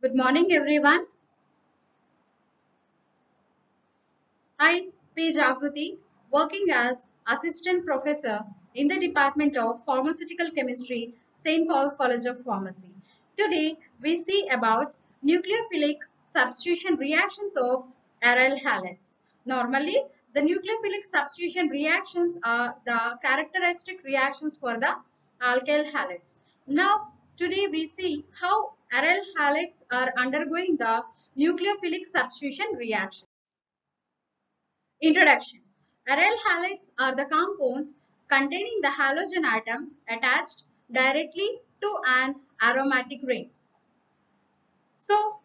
Good morning, everyone. I, P. Jagruti, working as Assistant Professor in the Department of Pharmaceutical Chemistry, St. Paul's College of Pharmacy. Today, we see about nucleophilic substitution reactions of aryl halides. Normally, the nucleophilic substitution reactions are the characteristic reactions for the alkyl halides. Now, today we see how aryl halides are undergoing the nucleophilic substitution reactions. Introduction. Aryl halides are the compounds containing the halogen atom attached directly to an aromatic ring. So,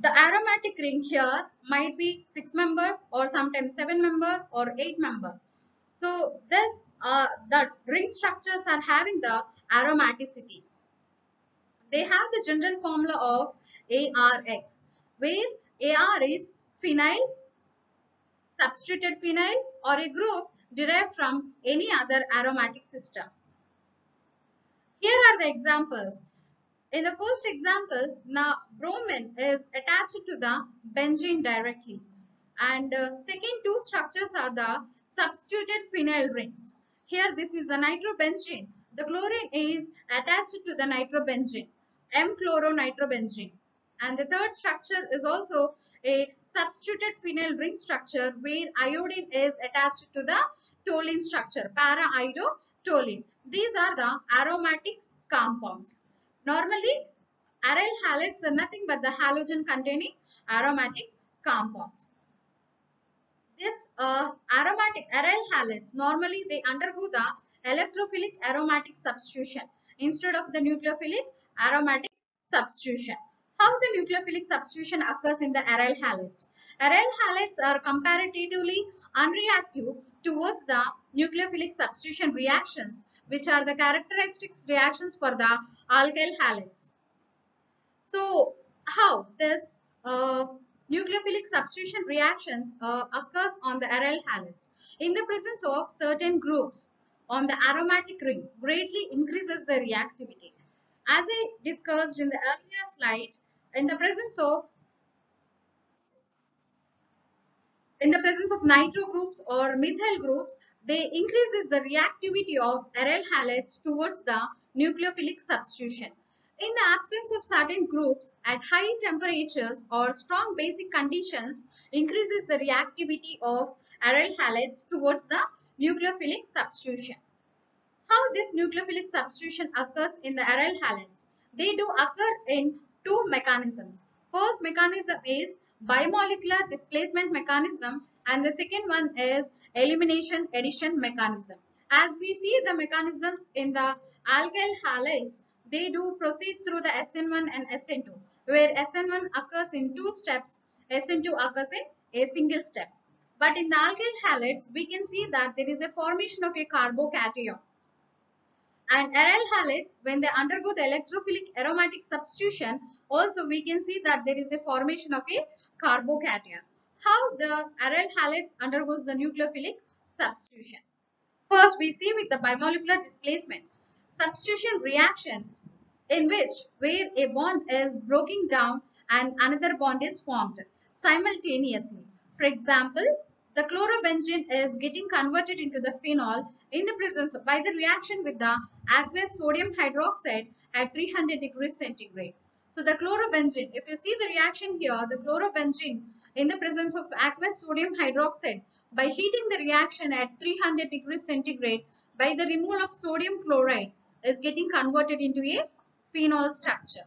the aromatic ring here might be 6 member or sometimes 7 member or 8 member. So, this uh, the ring structures are having the aromaticity. They have the general formula of ARX where AR is phenyl substituted phenyl or a group derived from any other aromatic system. Here are the examples. In the first example, now bromine is attached to the benzene directly. And uh, second two structures are the substituted phenyl rings. Here this is the nitrobenzene. The chlorine is attached to the nitrobenzene, M-chloronitrobenzene. And the third structure is also a substituted phenyl ring structure where iodine is attached to the toluene structure, para-iodotoluene. These are the aromatic compounds. Normally, aryl halides are nothing but the halogen containing aromatic compounds. This uh, aromatic aryl halides, normally they undergo the electrophilic aromatic substitution instead of the nucleophilic aromatic substitution. How the nucleophilic substitution occurs in the aryl halides? Aryl halides are comparatively unreactive towards the nucleophilic substitution reactions which are the characteristic reactions for the alkyl halides. So how this uh, nucleophilic substitution reactions uh, occurs on the aryl halides in the presence of certain groups on the aromatic ring greatly increases the reactivity. As I discussed in the earlier slide, in the presence of in the presence of nitro groups or methyl groups, they increases the reactivity of aryl halides towards the nucleophilic substitution. In the absence of certain groups at high temperatures or strong basic conditions increases the reactivity of aryl halides towards the nucleophilic substitution. How this nucleophilic substitution occurs in the aryl halides? They do occur in two mechanisms. First mechanism is bimolecular displacement mechanism and the second one is elimination addition mechanism. As we see the mechanisms in the alkyl halides, they do proceed through the SN1 and SN2 where SN1 occurs in two steps, SN2 occurs in a single step. But in the alkyl halides, we can see that there is a formation of a carbocation. And aryl halides, when they undergo the electrophilic aromatic substitution, also we can see that there is a formation of a carbocation. How the aryl halides undergoes the nucleophilic substitution? First, we see with the bimolecular displacement substitution reaction in which where a bond is broken down and another bond is formed simultaneously. For example, the chlorobenzene is getting converted into the phenol in the presence by the reaction with the aqueous sodium hydroxide at 300 degrees centigrade. So the chlorobenzene, if you see the reaction here, the chlorobenzene in the presence of aqueous sodium hydroxide by heating the reaction at 300 degrees centigrade by the removal of sodium chloride is getting converted into a phenol structure.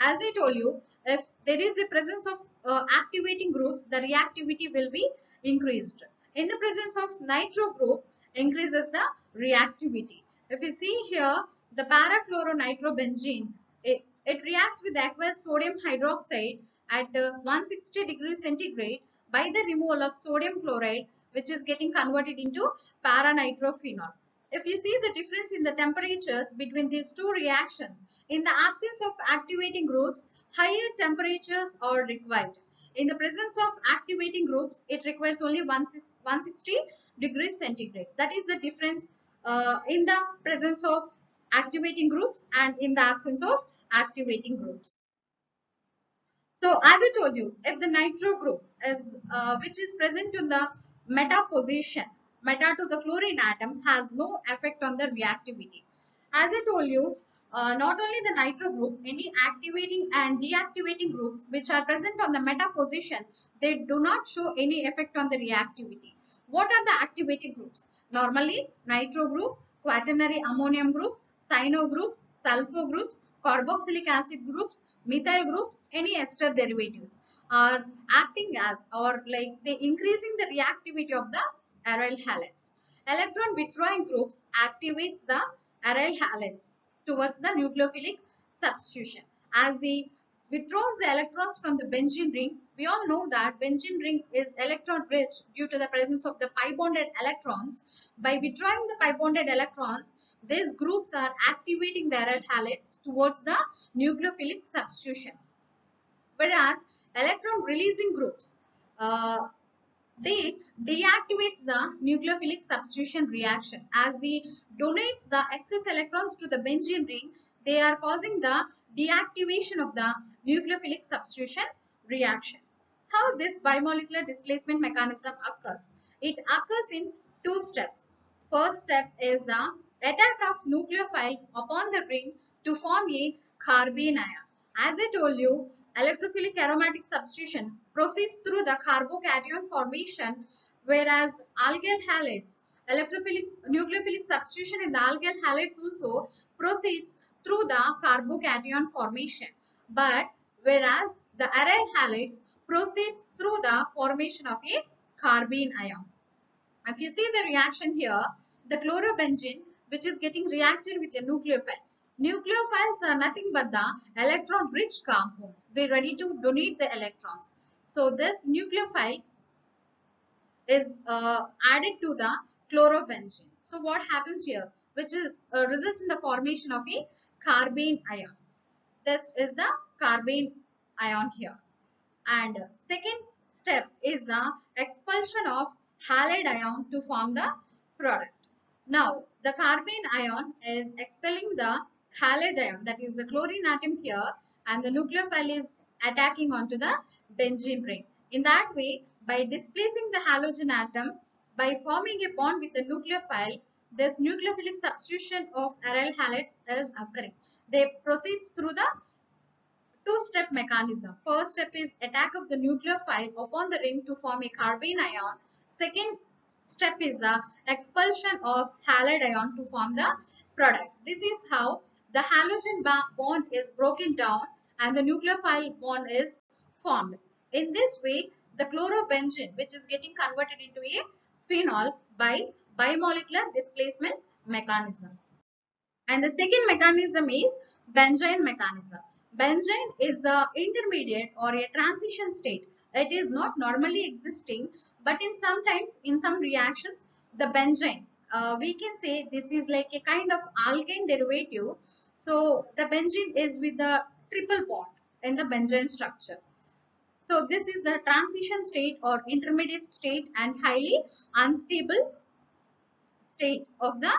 As I told you, if there is a presence of uh, activating groups, the reactivity will be increased. In the presence of nitro group, increases the reactivity. If you see here, the parachloronitrobenzene, it, it reacts with aqueous sodium hydroxide at uh, 160 degrees centigrade by the removal of sodium chloride, which is getting converted into paranitrophenol. If you see the difference in the temperatures between these two reactions, in the absence of activating groups, higher temperatures are required. In the presence of activating groups, it requires only 160 degrees centigrade. That is the difference uh, in the presence of activating groups and in the absence of activating groups. So as I told you, if the nitro group is uh, which is present in the meta position, meta to the chlorine atom has no effect on the reactivity. As I told you, uh, not only the nitro group, any activating and deactivating groups which are present on the meta position, they do not show any effect on the reactivity. What are the activating groups? Normally, nitro group, quaternary ammonium group, cyano groups, sulfur groups, carboxylic acid groups, methyl groups, any ester derivatives are acting as or like they increasing the reactivity of the aryl halides. Electron withdrawing groups activates the aryl halides towards the nucleophilic substitution. As the withdraws the electrons from the benzene ring, we all know that benzene ring is electron rich due to the presence of the pi bonded electrons. By withdrawing the pi bonded electrons, these groups are activating the aryl halides towards the nucleophilic substitution. Whereas electron releasing groups, uh, they deactivates the nucleophilic substitution reaction. As they donates the excess electrons to the benzene ring they are causing the deactivation of the nucleophilic substitution reaction. How this bimolecular displacement mechanism occurs? It occurs in two steps. First step is the attack of nucleophile upon the ring to form a carbanion as i told you electrophilic aromatic substitution proceeds through the carbocation formation whereas alkyl halides electrophilic nucleophilic substitution in the alkyl halides also proceeds through the carbocation formation. But whereas the aryl halides proceeds through the formation of a carbanion. If you see the reaction here the chlorobenzene which is getting reacted with a nucleophile Nucleophiles are nothing but the electron-rich compounds. They're ready to donate the electrons. So this nucleophile is uh, added to the chlorobenzene. So what happens here? Which is uh, results in the formation of a carbanion. This is the carbene ion here. And second step is the expulsion of halide ion to form the product. Now, the carbanion is expelling the halide ion that is the chlorine atom here and the nucleophile is attacking onto the benzene ring. In that way, by displacing the halogen atom, by forming a bond with the nucleophile, this nucleophilic substitution of aryl halides is occurring. They proceeds through the two-step mechanism. First step is attack of the nucleophile upon the ring to form a carbanion. Second step is the expulsion of halide ion to form the product. This is how the halogen bond is broken down and the nucleophile bond is formed. In this way, the chlorobenzene, which is getting converted into a phenol by bimolecular displacement mechanism. And the second mechanism is benzyne mechanism. Benzyne is the intermediate or a transition state. It is not normally existing, but in sometimes in some reactions, the benzyne, uh, we can say this is like a kind of alkyne derivative so the benzyne is with the triple bond in the benzyne structure. So this is the transition state or intermediate state and highly unstable state of the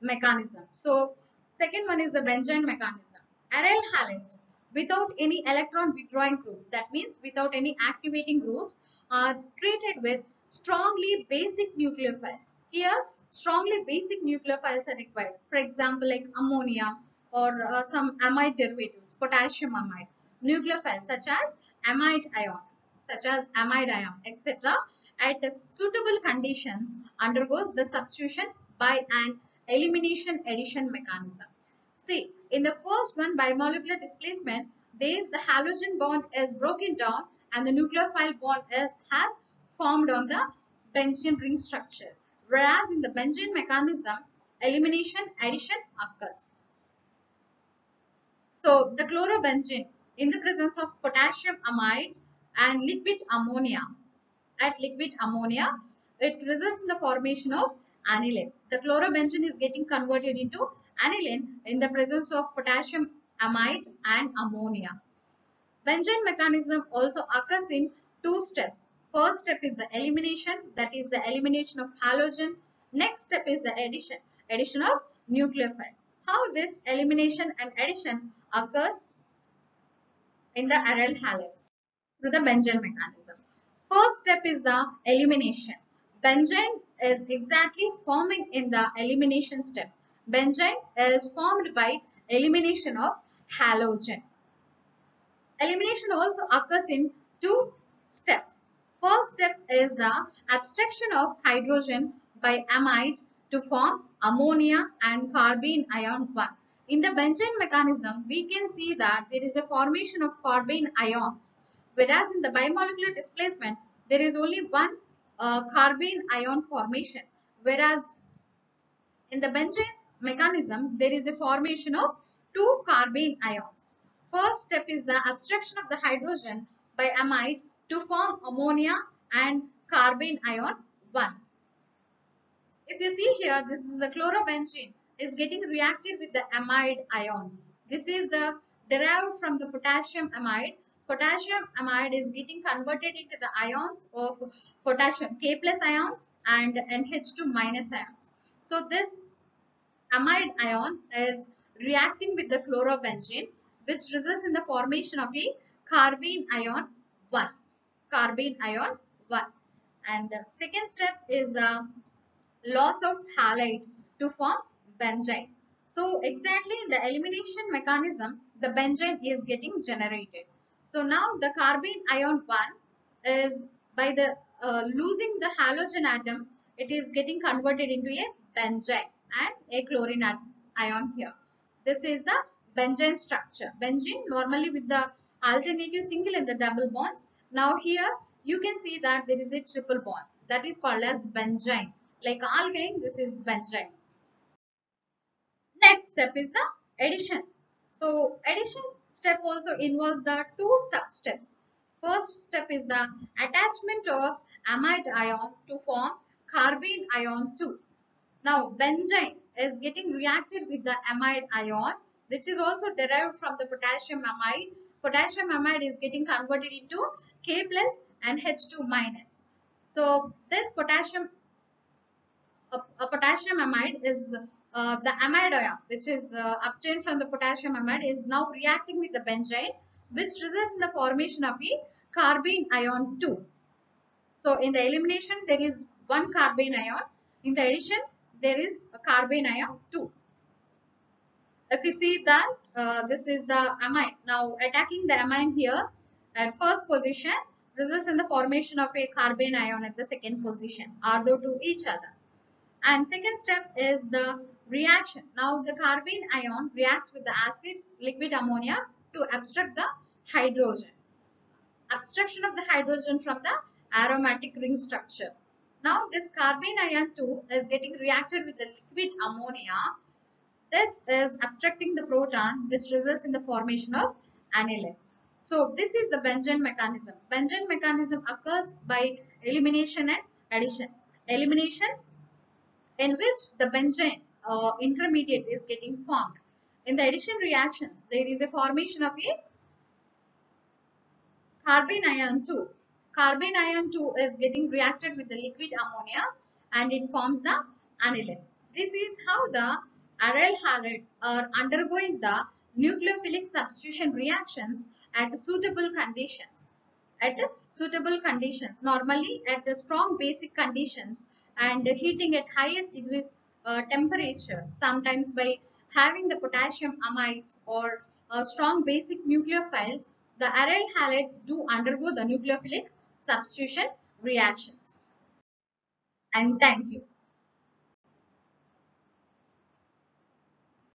mechanism. So second one is the benzyne mechanism. Aryl halides without any electron withdrawing group that means without any activating groups are treated with strongly basic nucleophiles. Here strongly basic nucleophiles are required. For example like ammonia, or uh, some amide derivatives, potassium amide, nucleophiles such as amide ion, such as amide ion, etc. at suitable conditions undergoes the substitution by an elimination addition mechanism. See, in the first one bimolecular displacement, there the halogen bond is broken down and the nucleophile bond is has formed on the benzene ring structure. Whereas in the benzyne mechanism, elimination addition occurs. So the chlorobenzene in the presence of potassium amide and liquid ammonia. At liquid ammonia, it results in the formation of aniline. The chlorobenzene is getting converted into aniline in the presence of potassium amide and ammonia. Benzyne mechanism also occurs in two steps. First step is the elimination, that is the elimination of halogen. Next step is the addition, addition of nucleophile. How this elimination and addition occurs in the aryl halides. through the benzyne mechanism. First step is the elimination. Benzyne is exactly forming in the elimination step. Benzyne is formed by elimination of halogen. Elimination also occurs in two steps. First step is the abstraction of hydrogen by amide to form ammonia and carbanion 1. In the benzyne mechanism, we can see that there is a formation of carbanions whereas in the bimolecular displacement there is only one uh, carbene ion formation whereas in the benzyne mechanism there is a formation of two carbanions. First step is the abstraction of the hydrogen by amide to form ammonia and carbanion 1. If you see here this is the chlorobenzene is getting reacted with the amide ion. This is the derived from the potassium amide potassium amide is getting converted into the ions of potassium K plus ions and NH2 minus ions. So this amide ion is reacting with the chlorobenzene which results in the formation of a carbanion 1. Carbanion 1. And the second step is the loss of halide to form benzyne. So exactly in the elimination mechanism, the benzyne is getting generated. So now the carbanion 1 is by the uh, losing the halogen atom, it is getting converted into a benzyne and a chlorine ion here. This is the benzyne structure. Benzene normally with the alternative single and the double bonds. Now here you can see that there is a triple bond that is called as benzyne. Like alkyne, this is benzyne. Next step is the addition. So addition step also involves the two sub-steps. First step is the attachment of amide ion to form carbanion 2. Now benzyne is getting reacted with the amide ion which is also derived from the potassium amide. Potassium amide is getting converted into K plus and H2 minus. So this potassium, a, a potassium amide is uh, the amide which is uh, obtained from the potassium amide is now reacting with the benzyne which results in the formation of a carbanion 2. So in the elimination there is one carbanion. In the addition there is a carbanion 2. If you see that uh, this is the amine. Now attacking the amine here at first position results in the formation of a carbanion at the second position although to each other. And second step is the reaction. Now the carbanion reacts with the acid liquid ammonia to abstract the hydrogen. Abstraction of the hydrogen from the aromatic ring structure. Now this carbanion 2 is getting reacted with the liquid ammonia. This is abstracting the proton which results in the formation of aniline. So this is the benzyne mechanism. Benzyne mechanism occurs by elimination and addition. Elimination in which the benzyne uh, intermediate is getting formed. In the addition reactions, there is a formation of a carbanion 2. Carbanion 2 is getting reacted with the liquid ammonia and it forms the aniline. This is how the aryl halides are undergoing the nucleophilic substitution reactions at suitable conditions. At suitable conditions, normally at the strong basic conditions and heating at higher degrees uh, temperature, sometimes by having the potassium amides or uh, strong basic nucleophiles, the aryl halides do undergo the nucleophilic substitution reactions. And thank you.